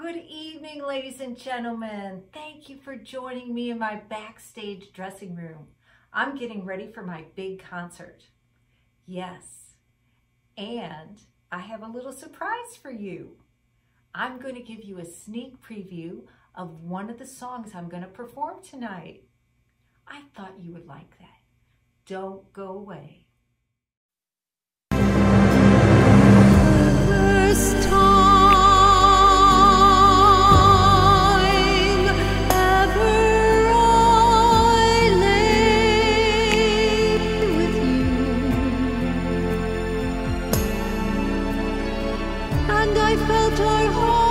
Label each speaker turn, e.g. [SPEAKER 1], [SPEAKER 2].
[SPEAKER 1] Good evening, ladies and gentlemen. Thank you for joining me in my backstage dressing room. I'm getting ready for my big concert. Yes, and I have a little surprise for you. I'm going to give you a sneak preview of one of the songs I'm going to perform tonight. I thought you would like that. Don't go away.
[SPEAKER 2] I felt our hearts.